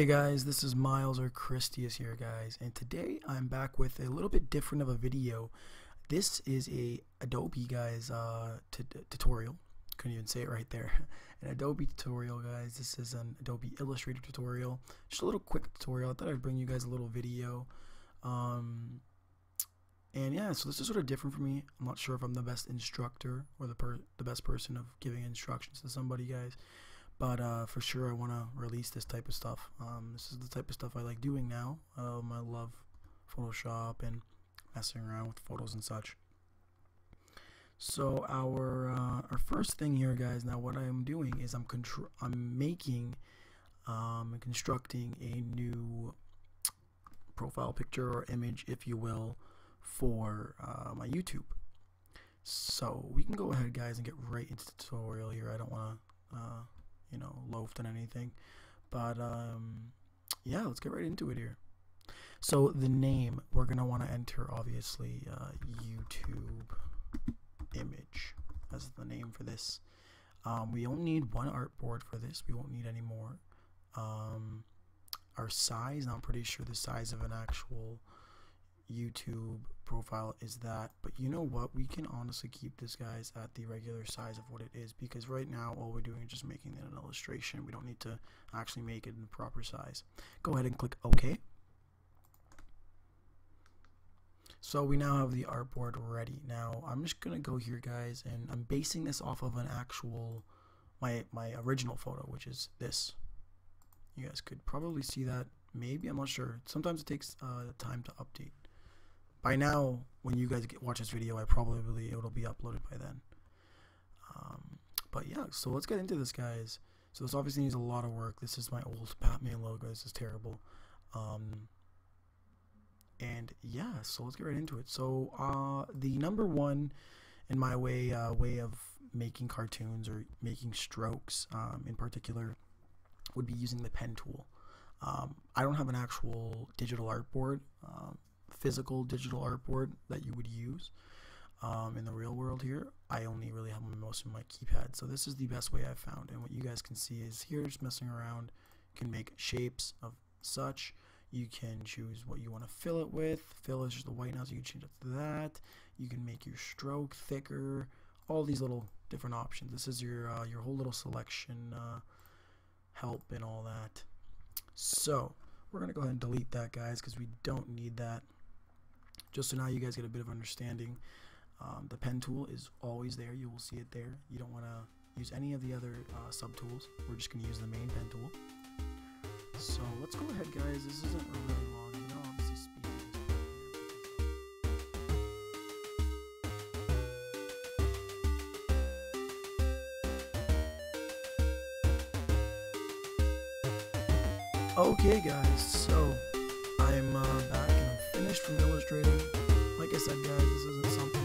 Hey guys, this is Miles or Crysteous here guys, and today I'm back with a little bit different of a video. This is a Adobe guys uh, tutorial. Couldn't even say it right there. An Adobe tutorial guys. This is an Adobe Illustrator tutorial. Just a little quick tutorial. I thought I'd bring you guys a little video. Um, and yeah, so this is sort of different for me. I'm not sure if I'm the best instructor or the the best person of giving instructions to somebody guys but uh, for sure I want to release this type of stuff. Um, this is the type of stuff I like doing now. Um, I love Photoshop and messing around with photos and such. So our uh, our first thing here, guys. Now what I'm doing is I'm contr I'm making um, constructing a new profile picture or image, if you will, for uh, my YouTube. So we can go ahead, guys, and get right into the tutorial here. I don't want to uh, you know, loafed and anything. But um, yeah, let's get right into it here. So the name we're gonna want to enter obviously uh, YouTube image as the name for this. Um, we only need one artboard for this. We won't need any more. Um, our size, I'm pretty sure the size of an actual YouTube profile is that. But you know what? We can honestly keep this guys at the regular size of what it is because right now all we're doing is just making it an illustration. We don't need to actually make it in the proper size. Go ahead and click OK. So we now have the artboard ready. Now I'm just gonna go here guys and I'm basing this off of an actual my my original photo which is this. You guys could probably see that maybe I'm not sure. Sometimes it takes uh, time to update by now, when you guys get, watch this video, I probably it'll be uploaded by then. Um, but yeah, so let's get into this, guys. So this obviously needs a lot of work. This is my old Batman logo. This is terrible. Um, and yeah, so let's get right into it. So uh, the number one in my way uh, way of making cartoons or making strokes um, in particular would be using the pen tool. Um, I don't have an actual digital artboard. Um, physical digital artboard that you would use um, in the real world here. I only really have most of my keypad. So this is the best way I've found. And what you guys can see is here just messing around. You can make shapes of such. You can choose what you want to fill it with. Fill is just the white now, so you can change it to that. You can make your stroke thicker. All these little different options. This is your uh, your whole little selection uh, help and all that. So we're gonna go ahead and delete that, guys, because we don't need that just so now you guys get a bit of understanding. Um, the pen tool is always there. You will see it there. You don't want to use any of the other uh, subtools. We're just going to use the main pen tool. So let's go ahead, guys. This isn't really long. You know, obviously Okay, guys. Illustrating. Like I said, guys, this isn't something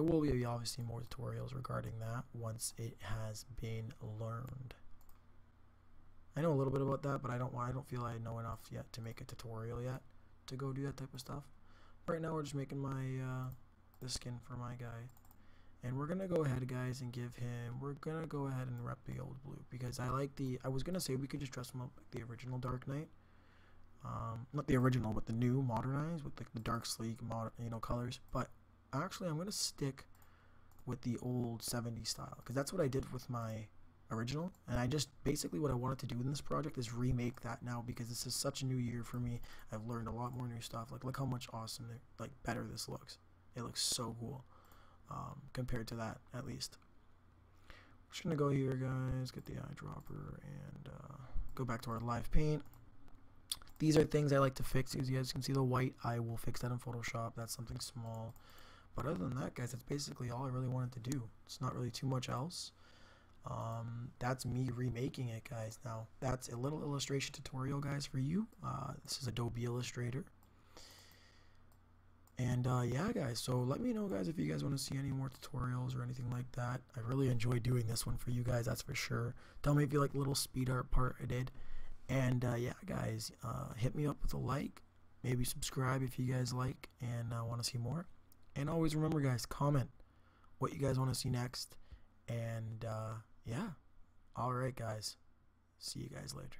there will be obviously more tutorials regarding that once it has been learned. I know a little bit about that, but I don't I don't feel I know enough yet to make a tutorial yet to go do that type of stuff. Right now we're just making my uh, the skin for my guy. And we're gonna go ahead guys and give him we're gonna go ahead and rep the old blue because I like the I was gonna say we could just dress him up like the original Dark Knight. Um, not the original but the new modernized with like the dark sleek modern you know colors. But actually I'm gonna stick with the old 70s style because that's what I did with my original and I just basically what I wanted to do in this project is remake that now because this is such a new year for me. I've learned a lot more new stuff. Like look how much awesome like better this looks. It looks so cool um, compared to that at least. I'm just gonna go here guys get the eyedropper and uh, go back to our live paint. These are things I like to fix. As you guys can see the white I will fix that in Photoshop. That's something small but other than that guys that's basically all I really wanted to do. It's not really too much else. Um, that's me remaking it guys. Now that's a little illustration tutorial guys for you. Uh, this is Adobe Illustrator. And uh, yeah guys so let me know guys if you guys want to see any more tutorials or anything like that. I really enjoy doing this one for you guys that's for sure. Tell me if you like the little speed art part I did. And uh, yeah guys uh, hit me up with a like maybe subscribe if you guys like and uh, want to see more and always remember guys comment what you guys want to see next and uh, yeah. All right, guys. See you guys later.